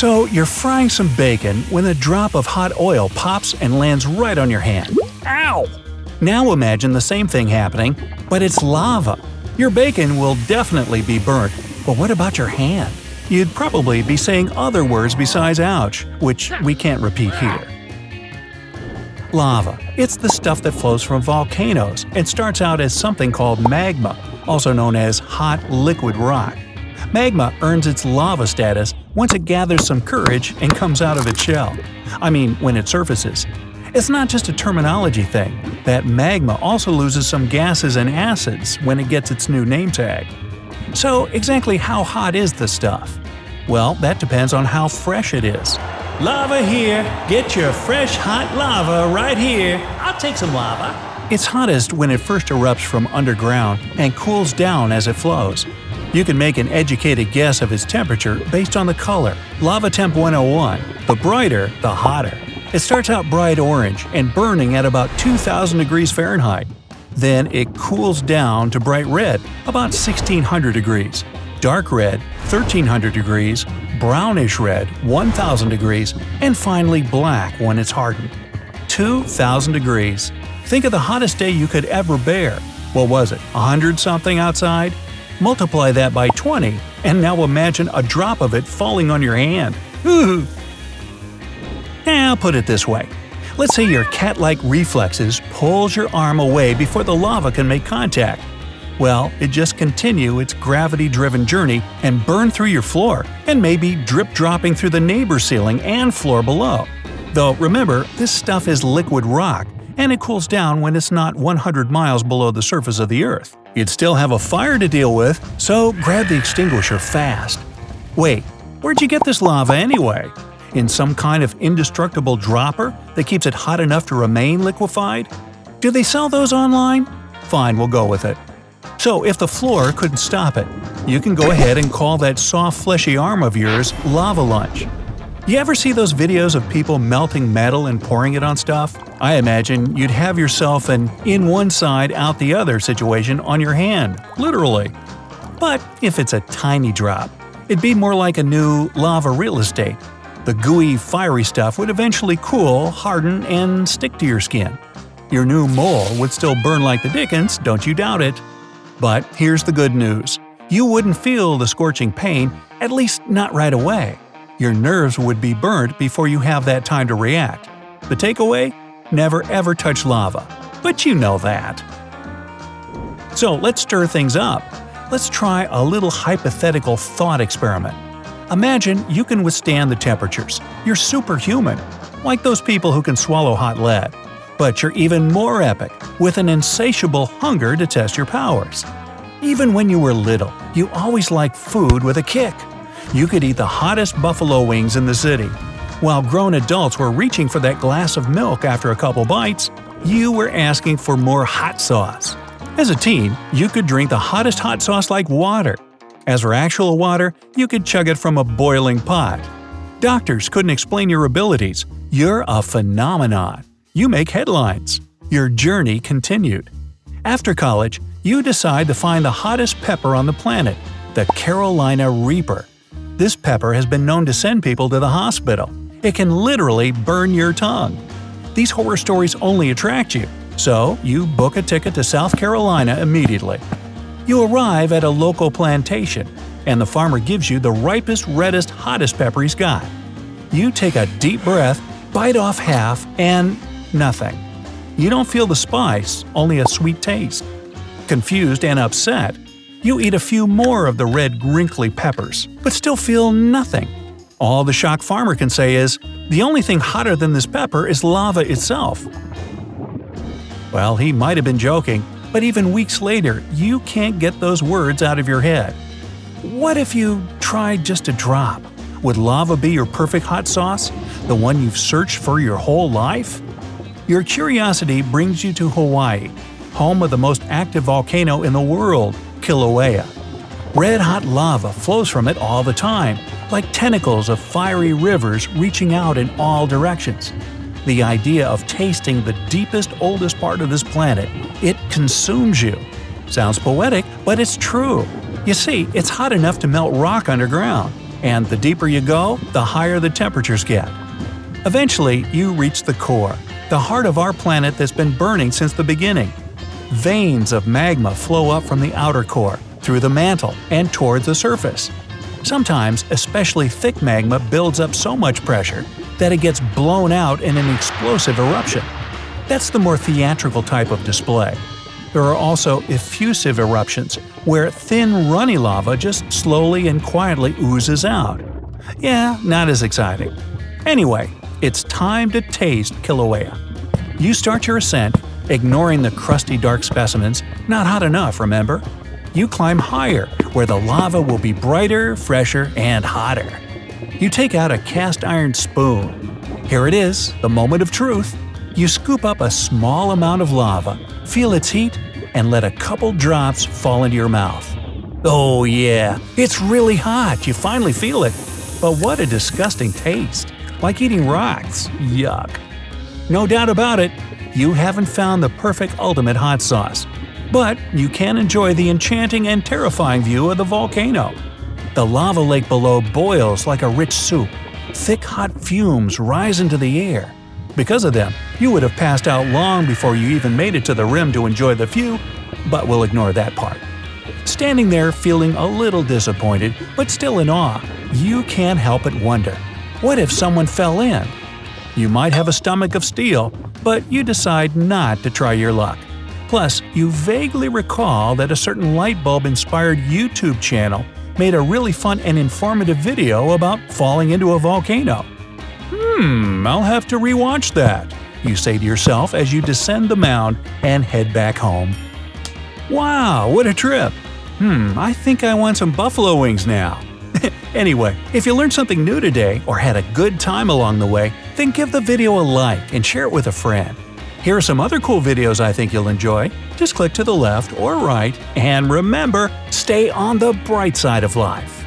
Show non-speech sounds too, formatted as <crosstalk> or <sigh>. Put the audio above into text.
So, you're frying some bacon when a drop of hot oil pops and lands right on your hand. Ow! Now imagine the same thing happening, but it's lava. Your bacon will definitely be burnt, but what about your hand? You'd probably be saying other words besides ouch, which we can't repeat here. Lava. It's the stuff that flows from volcanoes and starts out as something called magma, also known as hot liquid rock. Magma earns its lava status once it gathers some courage and comes out of its shell. I mean, when it surfaces. It's not just a terminology thing, that magma also loses some gases and acids when it gets its new name tag. So, exactly how hot is this stuff? Well, that depends on how fresh it is. Lava here! Get your fresh hot lava right here! I'll take some lava! It's hottest when it first erupts from underground and cools down as it flows. You can make an educated guess of its temperature based on the color. Lava Temp 101. The brighter, the hotter. It starts out bright orange and burning at about 2000 degrees Fahrenheit. Then it cools down to bright red, about 1600 degrees, dark red, 1300 degrees, brownish red, 1000 degrees, and finally black when it's hardened. 2000 degrees. Think of the hottest day you could ever bear. What was it, 100 something outside? Multiply that by 20, and now imagine a drop of it falling on your hand. Ooh. <laughs> Now put it this way. Let's say your cat-like reflexes pulls your arm away before the lava can make contact. Well, it just continue its gravity-driven journey and burn through your floor, and maybe drip-dropping through the neighbor's ceiling and floor below. Though remember, this stuff is liquid rock, and it cools down when it's not 100 miles below the surface of the Earth. You'd still have a fire to deal with, so grab the extinguisher fast. Wait, where'd you get this lava anyway? In some kind of indestructible dropper that keeps it hot enough to remain liquefied? Do they sell those online? Fine, we'll go with it. So, if the floor couldn't stop it, you can go ahead and call that soft, fleshy arm of yours lava lunch. You ever see those videos of people melting metal and pouring it on stuff? I imagine you'd have yourself an in one side, out the other situation on your hand, literally. But if it's a tiny drop, it'd be more like a new lava real estate. The gooey, fiery stuff would eventually cool, harden, and stick to your skin. Your new mole would still burn like the dickens, don't you doubt it. But here's the good news. You wouldn't feel the scorching pain, at least not right away. Your nerves would be burnt before you have that time to react. The takeaway? Never ever touch lava. But you know that. So let's stir things up. Let's try a little hypothetical thought experiment. Imagine you can withstand the temperatures. You're superhuman, like those people who can swallow hot lead. But you're even more epic, with an insatiable hunger to test your powers. Even when you were little, you always liked food with a kick. You could eat the hottest buffalo wings in the city. While grown adults were reaching for that glass of milk after a couple bites, you were asking for more hot sauce. As a teen, you could drink the hottest hot sauce like water. As for actual water, you could chug it from a boiling pot. Doctors couldn't explain your abilities. You're a phenomenon. You make headlines. Your journey continued. After college, you decide to find the hottest pepper on the planet, the Carolina Reaper. This pepper has been known to send people to the hospital. It can literally burn your tongue. These horror stories only attract you, so you book a ticket to South Carolina immediately. You arrive at a local plantation, and the farmer gives you the ripest, reddest, hottest pepper he's got. You take a deep breath, bite off half, and nothing. You don't feel the spice, only a sweet taste. Confused and upset, you eat a few more of the red, wrinkly peppers, but still feel nothing. All the shock farmer can say is, the only thing hotter than this pepper is lava itself. Well, he might have been joking, but even weeks later, you can't get those words out of your head. What if you tried just a drop? Would lava be your perfect hot sauce? The one you've searched for your whole life? Your curiosity brings you to Hawaii, home of the most active volcano in the world, Kilauea. Red hot lava flows from it all the time, like tentacles of fiery rivers reaching out in all directions. The idea of tasting the deepest, oldest part of this planet, it consumes you. Sounds poetic, but it's true. You see, it's hot enough to melt rock underground. and the deeper you go, the higher the temperatures get. Eventually, you reach the core, the heart of our planet that's been burning since the beginning. Veins of magma flow up from the outer core, through the mantle, and towards the surface. Sometimes, especially thick magma builds up so much pressure that it gets blown out in an explosive eruption. That's the more theatrical type of display. There are also effusive eruptions, where thin, runny lava just slowly and quietly oozes out. Yeah, not as exciting. Anyway, it's time to taste Kilauea. You start your ascent, ignoring the crusty dark specimens, not hot enough, remember? You climb higher, where the lava will be brighter, fresher, and hotter. You take out a cast iron spoon. Here it is, the moment of truth. You scoop up a small amount of lava, feel its heat, and let a couple drops fall into your mouth. Oh yeah, it's really hot, you finally feel it. But what a disgusting taste! Like eating rocks. Yuck. No doubt about it, you haven't found the perfect ultimate hot sauce. But you can enjoy the enchanting and terrifying view of the volcano. The lava lake below boils like a rich soup. Thick hot fumes rise into the air. Because of them, you would have passed out long before you even made it to the rim to enjoy the view, but we'll ignore that part. Standing there feeling a little disappointed, but still in awe, you can't help but wonder what if someone fell in? You might have a stomach of steel, but you decide not to try your luck. Plus, you vaguely recall that a certain light bulb inspired YouTube channel made a really fun and informative video about falling into a volcano. Hmm, I'll have to rewatch that, you say to yourself as you descend the mound and head back home. Wow, what a trip! Hmm, I think I want some buffalo wings now. Anyway, if you learned something new today or had a good time along the way, then give the video a like and share it with a friend. Here are some other cool videos I think you'll enjoy. Just click to the left or right, and remember, stay on the bright side of life.